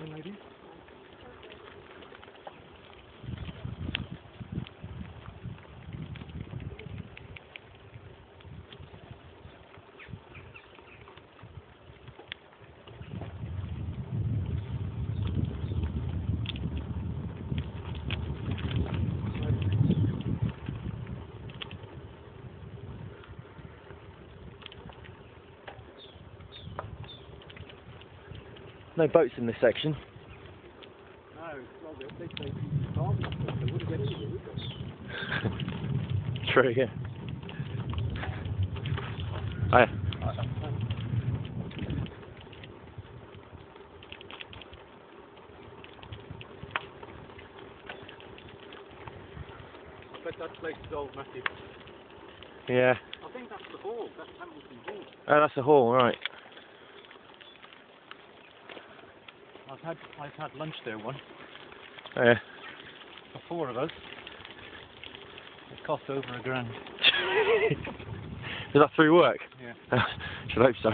the lady. No boats in this section. No, well, they, they, they, can't, they wouldn't get anywhere, would they? True, yeah. Oh, yeah. I bet that place is old, Matthew. Yeah. I think that's the hall. That's Hambleton Hall. Oh, that's the hall, right. I've had I've had lunch there once. Oh, yeah. For four of us. It cost over a grand. Is that through work? Yeah. Should hope so.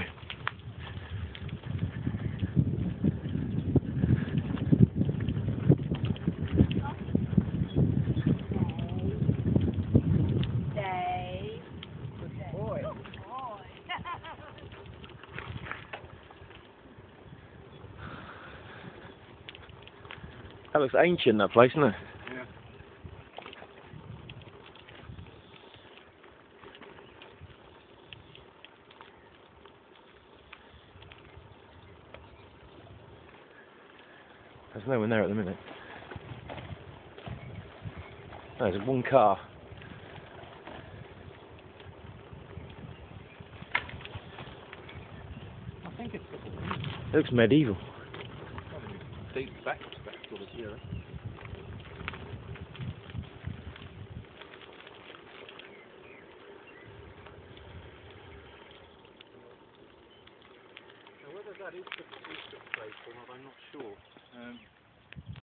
That looks ancient, that place, doesn't it? Yeah. There's no one there at the minute. No, there's one car. I think it's It looks medieval. Probably dates back to that sort of era. Now, whether that is the, is the place or not, I'm not sure. Um,